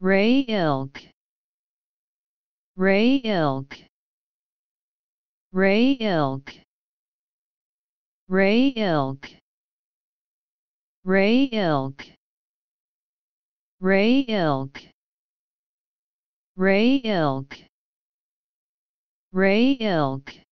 Ray ilk. Ray ilk. Ray ilk. Ray ilk. Ray ilk. Ray ilk. Ray ilk. Ray ilk.